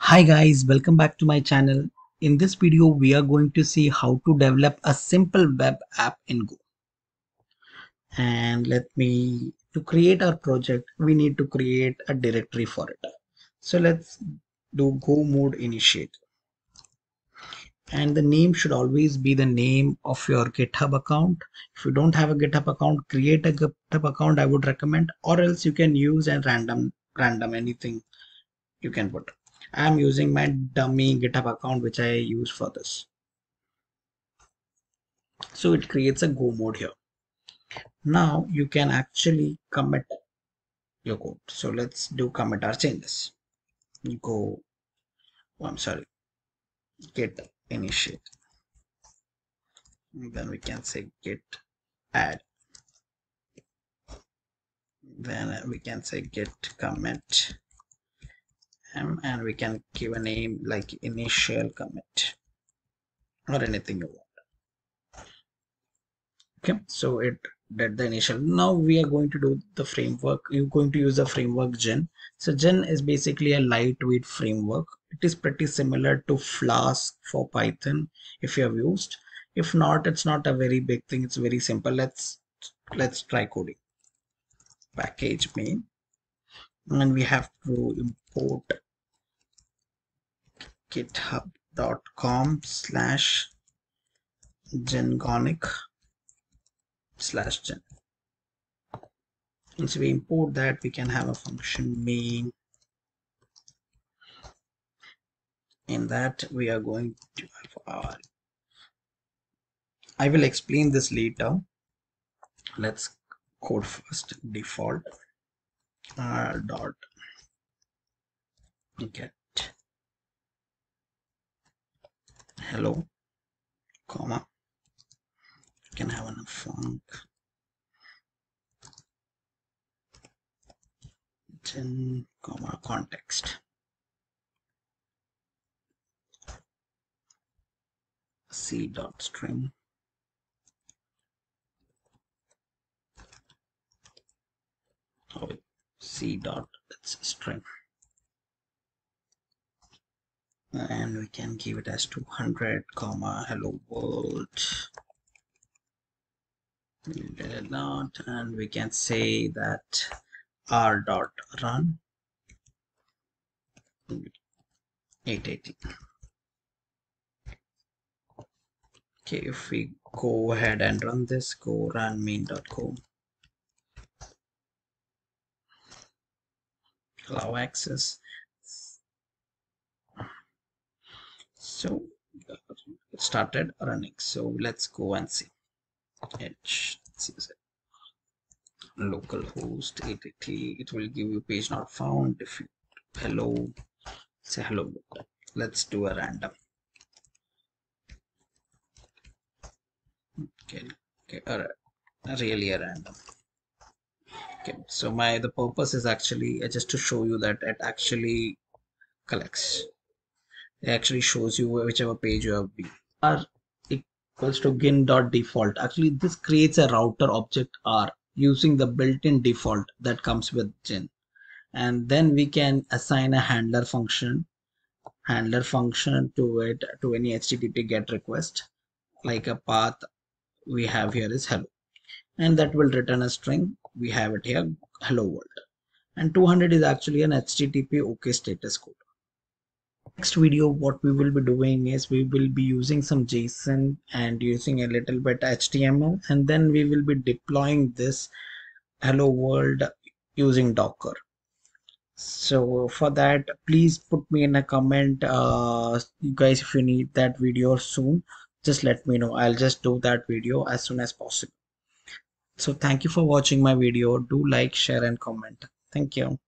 Hi guys, welcome back to my channel. In this video, we are going to see how to develop a simple web app in Go. And let me, to create our project, we need to create a directory for it. So let's do Go mod initiate. And the name should always be the name of your GitHub account. If you don't have a GitHub account, create a GitHub account, I would recommend, or else you can use a random, random anything you can put I'm using my dummy GitHub account which I use for this. So it creates a go mod here. Now you can actually commit your code. So let's do commit our changes. Go, oh, I'm sorry, git initiate. Then we can say git add. Then we can say git commit and we can give a name like initial commit or anything you want. Okay so it did the initial now we are going to do the framework you're going to use the framework gin. So gin is basically a lightweight framework. It is pretty similar to flask for python if you have used. If not it's not a very big thing. It's very simple. Let's let's try coding. Package main. And we have to import github.com slash gin-gonic slash gin. Once we import that we can have a function main. In that we are going to have our I will explain this later. Let's code first default uh, dot. Get hello. Comma you can have a func gin comma context. C dot string oh c dot it's string and we can give it as 200 comma hello world. Dot and we can say that r dot run. 880 okay if we go ahead and run this go run main.go allow access so it started running. So let's go and see. H localhost 880 it. Will give you page not found. If you hello say hello local. Let's do a random. Okay okay uh, really a random. Okay so my the purpose is actually uh, just to show you that it actually collects it actually shows you whichever page you have been. R equals to gin dot default. Actually this creates a router object r using the built-in default that comes with gin. And then we can assign a handler function handler function to it to any http get request. Like a path we have here is hello. And that will return a string. We have it here hello world. And 200 is actually an http ok status code next video what we will be doing is we will be using some json and using a little bit html and then we will be deploying this hello world using docker. So for that please put me in a comment uh you guys if you need that video soon just let me know. I'll just do that video as soon as possible. So thank you for watching my video. Do like share and comment. Thank you